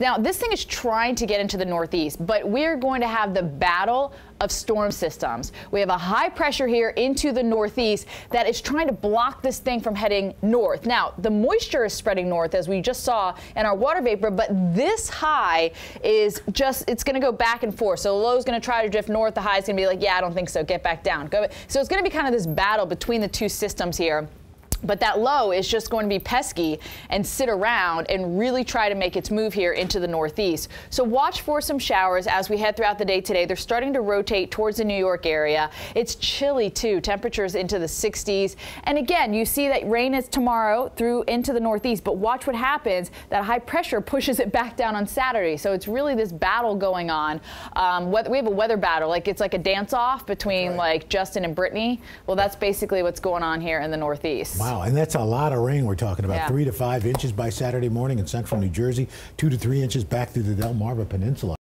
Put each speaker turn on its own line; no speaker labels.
Now, this thing is trying to get into the northeast, but we're going to have the battle of storm systems. We have a high pressure here into the northeast that is trying to block this thing from heading north. Now, the moisture is spreading north, as we just saw in our water vapor, but this high is just, it's going to go back and forth. So the low is going to try to drift north. The high is going to be like, yeah, I don't think so. Get back down. Go. So it's going to be kind of this battle between the two systems here. But that low is just going to be pesky and sit around and really try to make its move here into the northeast. So watch for some showers as we head throughout the day today. They're starting to rotate towards the New York area. It's chilly too, temperatures into the 60s. And again, you see that rain is tomorrow through into the northeast, but watch what happens. That high pressure pushes it back down on Saturday. So it's really this battle going on. Um, we have a weather battle, like it's like a dance off between right. like Justin and Britney. Well, that's basically what's going on here in the northeast.
Wow. Wow, and that's a lot of rain we're talking about. Yeah. Three to five inches by Saturday morning in central New Jersey, two to three inches back through the Delmarva Peninsula.